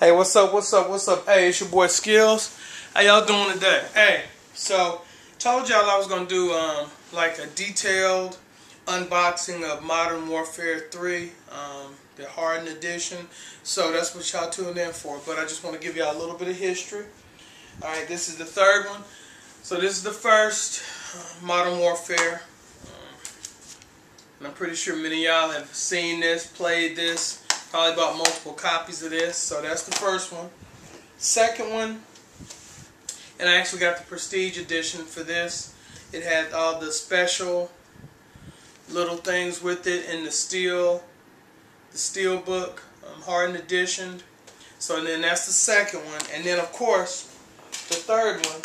Hey, what's up? What's up? What's up? Hey, it's your boy Skills. How y'all doing today? Hey, so told y'all I was gonna do um, like a detailed unboxing of Modern Warfare 3, um, the Hardened Edition. So that's what y'all tuned in for. But I just want to give y'all a little bit of history. All right, this is the third one. So this is the first uh, Modern Warfare. Um, and I'm pretty sure many y'all have seen this, played this. Probably bought multiple copies of this. So that's the first one. Second one, and I actually got the Prestige Edition for this. It had all the special little things with it in the steel, the steel book, um, Hardened Edition. So then that's the second one. And then of course, the third one,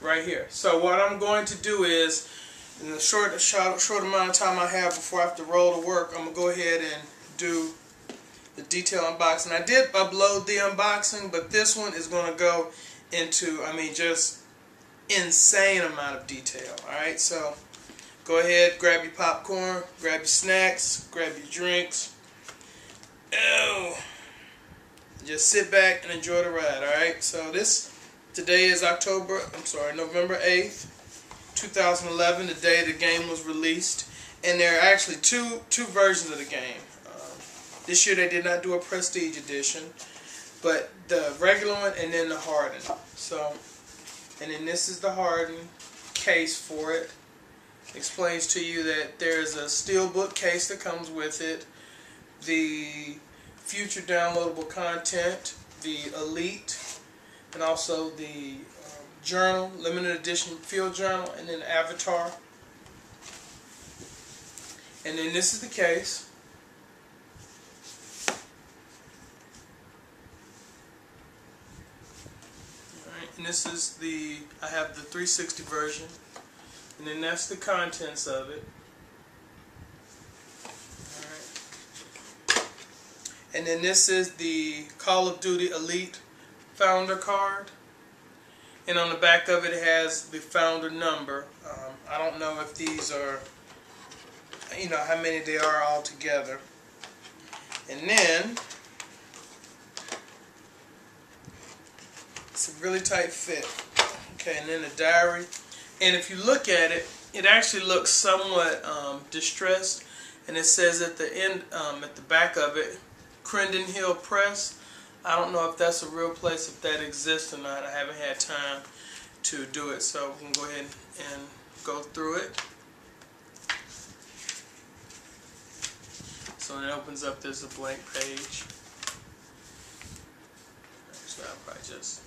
right here. So what I'm going to do is, in the short, short, short amount of time I have before I have to roll to work, I'm going to go ahead and do the detail unboxing. I did upload the unboxing, but this one is going to go into, I mean, just insane amount of detail. Alright, so go ahead, grab your popcorn, grab your snacks, grab your drinks. Oh, just sit back and enjoy the ride. Alright, so this, today is October, I'm sorry, November 8th. 2011, the day the game was released, and there are actually two two versions of the game. Um, this year they did not do a Prestige edition, but the regular one and then the hardened. So, and then this is the hardened case for it. Explains to you that there's a steelbook case that comes with it, the future downloadable content, the elite, and also the journal, limited edition field journal, and then avatar. And then this is the case. And this is the, I have the 360 version. And then that's the contents of it. And then this is the Call of Duty Elite founder card and on the back of it, has the founder number. Um, I don't know if these are, you know, how many they are all together. And then, it's a really tight fit. Okay, and then the diary. And if you look at it, it actually looks somewhat um, distressed. And it says at the end, um, at the back of it, Crendon Hill Press. I don't know if that's a real place, if that exists or not. I haven't had time to do it, so we can go ahead and go through it. So when it opens up, there's a blank page. So I'll probably just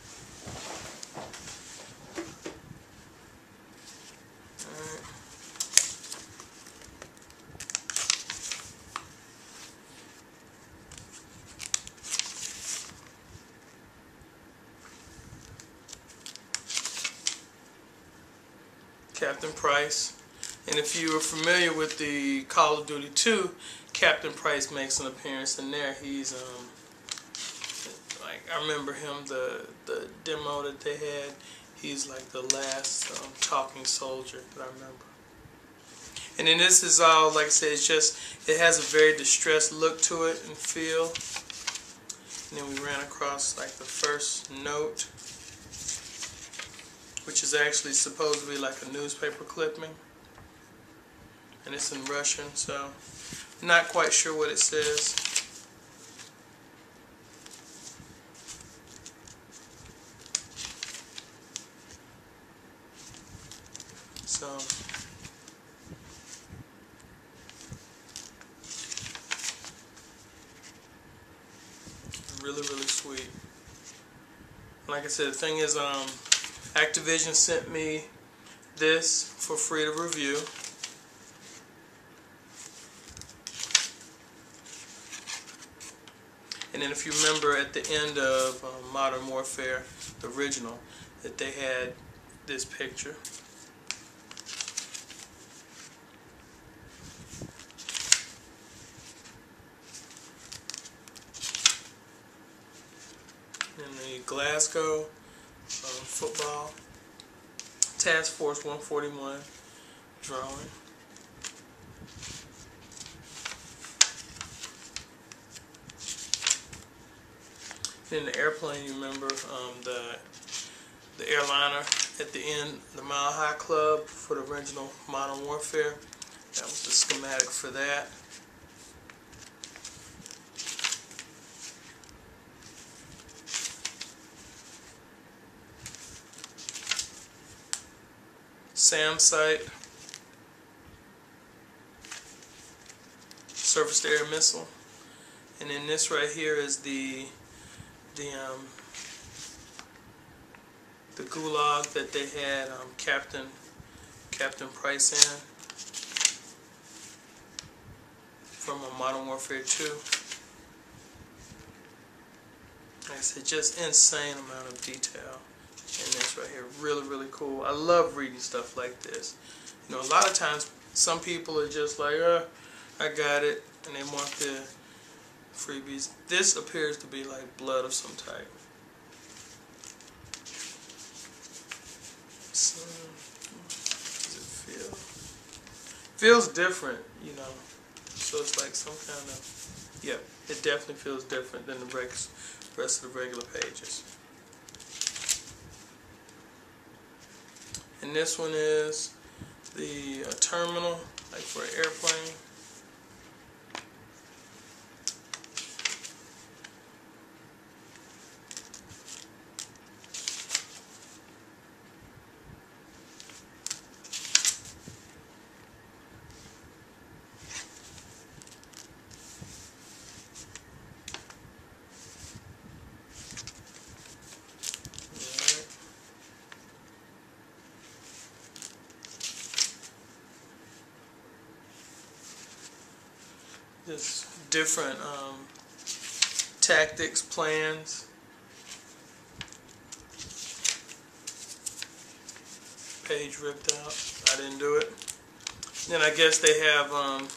Captain Price. And if you are familiar with the Call of Duty 2, Captain Price makes an appearance in there. He's um like I remember him the the demo that they had. He's like the last um, talking soldier that I remember. And then this is all like I said. It's just it has a very distressed look to it and feel. And then we ran across like the first note which is actually supposed to be like a newspaper clipping. And it's in Russian, so not quite sure what it says. So really really sweet. Like I said, the thing is um Activision sent me this for free to review. And then if you remember at the end of uh, Modern Warfare, the original, that they had this picture. In the Glasgow football, task force 141 drawing. Then the airplane, you remember um, the the airliner at the end, the Mile High Club for the original Modern Warfare. That was the schematic for that. SAM site. Surface to air missile. And then this right here is the the um, the gulag that they had um, Captain Captain Price in from a Modern Warfare 2. Like I said, just insane amount of detail in this right here. Really, really cool. I love reading stuff like this. You know, a lot of times some people are just like, uh, I got it, and they want the freebies. This appears to be like blood of some type. So, does it feel? Feels different, you know. So it's like some kind of, yeah, it definitely feels different than the rest of the regular pages. And this one is the uh, terminal, like for an airplane. Just different um, tactics, plans. Page ripped out. I didn't do it. Then I guess they have um,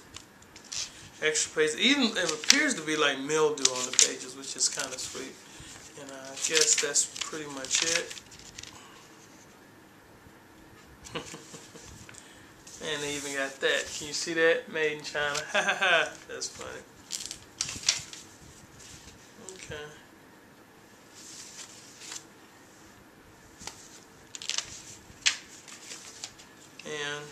extra pages. Even it appears to be like mildew on the pages, which is kind of sweet. And I guess that's pretty much it. And they even got that. Can you see that? Made in China. Ha ha ha. That's funny. Okay. And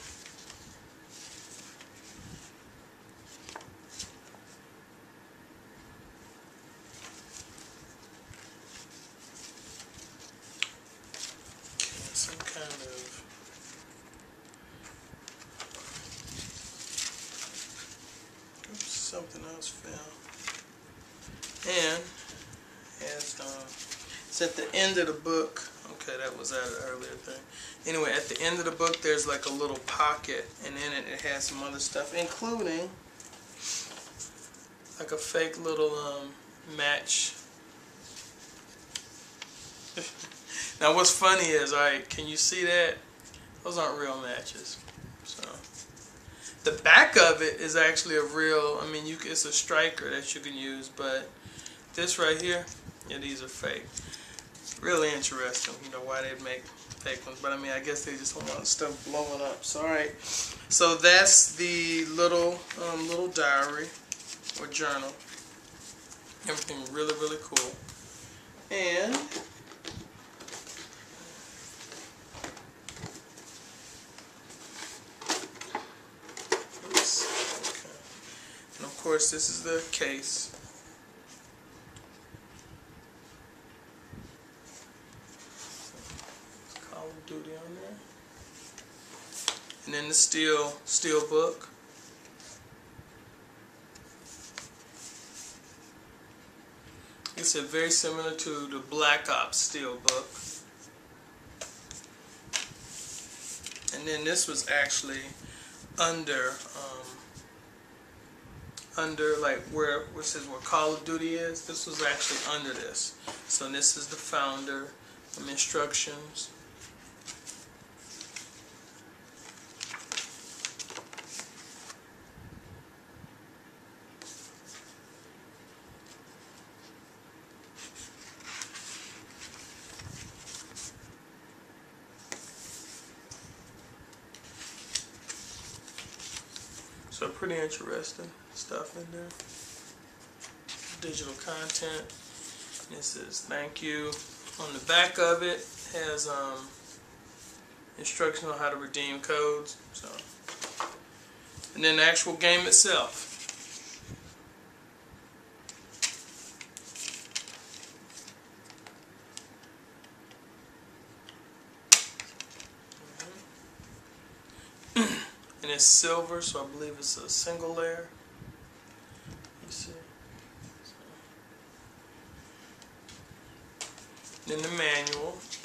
some kind of else fell. And as um, it's at the end of the book. Okay, that was that earlier thing. Anyway, at the end of the book, there's like a little pocket, and in it, it has some other stuff, including like a fake little um, match. now, what's funny is, alright, can you see that? Those aren't real matches. So. The back of it is actually a real, I mean, you it's a striker that you can use, but this right here, yeah, these are fake. Really interesting, you know, why they'd make fake ones, but I mean, I guess they just don't want stuff blowing up. So, alright, so that's the little, um, little diary or journal. Everything really, really cool. And of course, this is the case. Call of Duty on there. And then the steel steel book. It's a very similar to the Black Ops steel book. And then this was actually under um, under like where which says where Call of Duty is. This was actually under this. So this is the founder, some instructions. So pretty interesting stuff in there. Digital content. This is thank you. On the back of it has um, instructions on how to redeem codes. So, and then the actual game itself. and silver, so I believe it's a single layer. You see. Then the manual,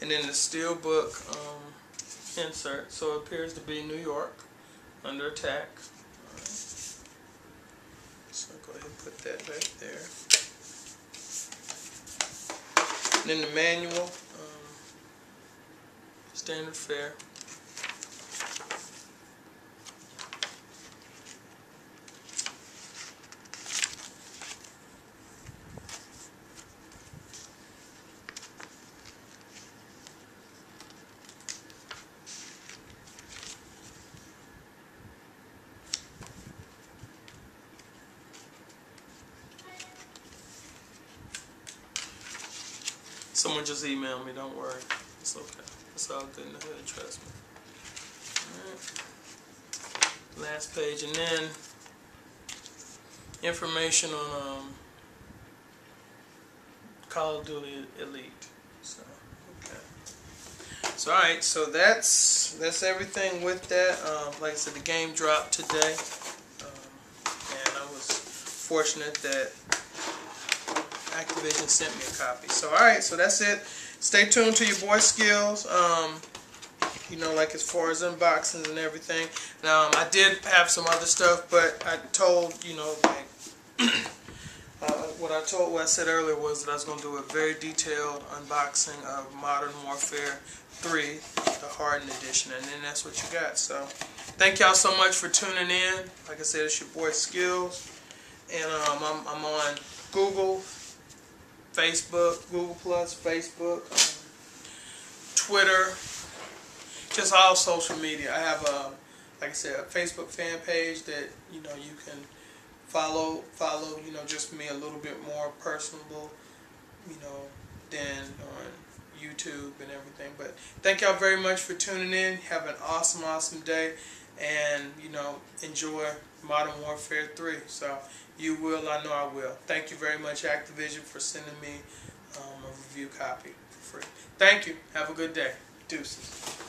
and then the steel book um, insert. So it appears to be New York under attack. Right. So I'll go ahead and put that back there. And then the manual, um, standard fare. Someone just emailed me, don't worry. It's okay. It's all good in the hood, trust me. Last page, and then information on um, Call of Duty Elite. So, okay. So, all right. So that's that's everything with that. Um, like I said, the game dropped today, um, and I was fortunate that Activision sent me a copy. So, alright, so that's it. Stay tuned to your boy skills. Um, you know, like as far as unboxings and everything. Now, um, I did have some other stuff, but I told, you know, like, uh, what I told, what I said earlier was that I was going to do a very detailed unboxing of Modern Warfare 3, the Hardened Edition, and then that's what you got. So, thank y'all so much for tuning in. Like I said, it's your boy Skills, and um, I'm, I'm on Google, Facebook, Google Plus, Facebook, Twitter, just all social media. I have a, like I said, a Facebook fan page that you know you can follow, follow. You know, just me a little bit more personable, you know, than on YouTube and everything. But thank y'all very much for tuning in. Have an awesome, awesome day, and you know, enjoy Modern Warfare 3. So you will, I know I will. Thank you very much, Activision, for sending me um, a review copy for free. Thank you. Have a good day. Deuces.